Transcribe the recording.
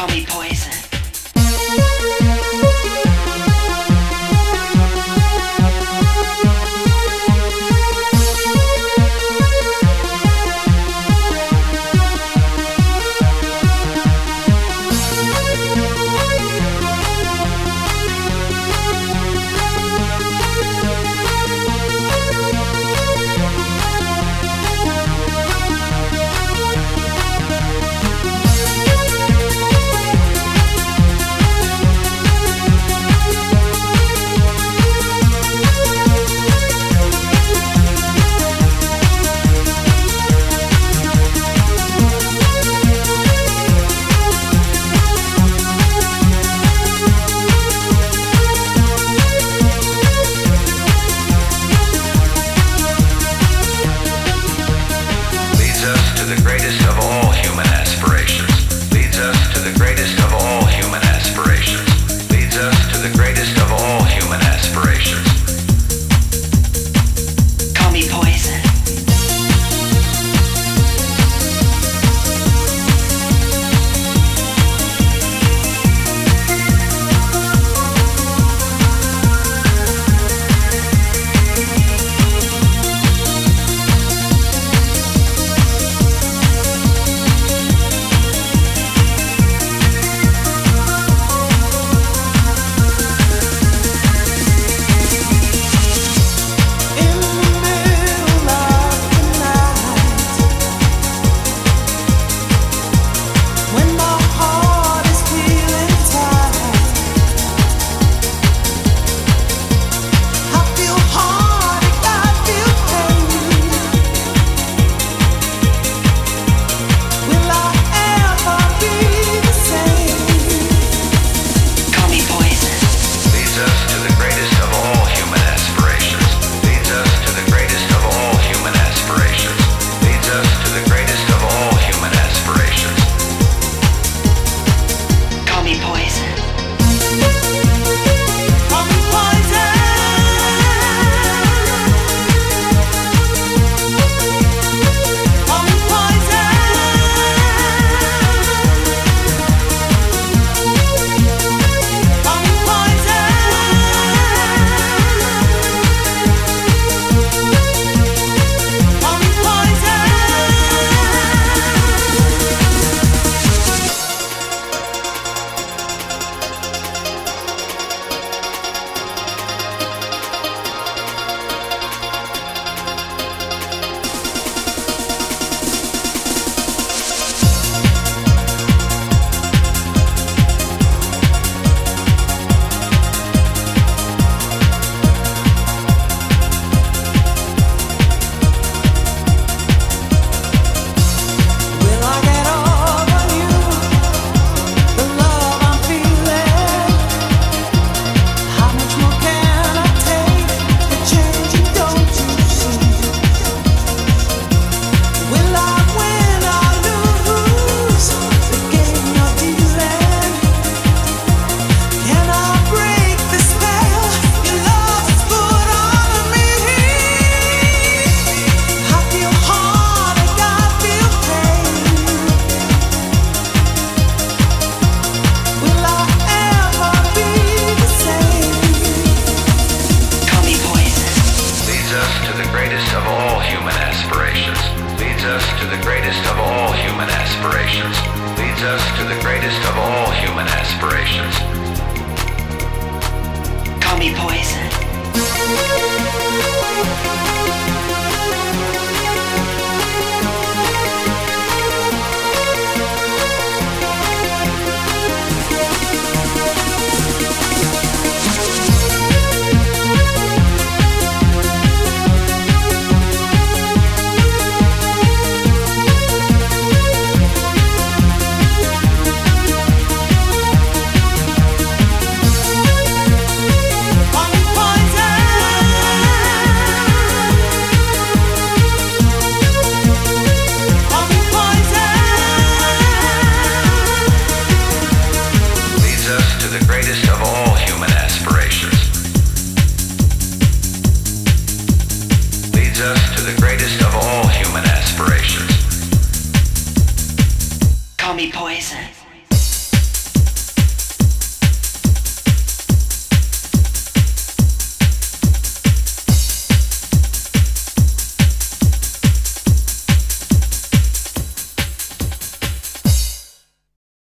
call me poison. the greatest of all human aspirations, leads us to the greatest of all human aspirations, leads us to the greatest of all human aspirations. Call me boy. Me poison.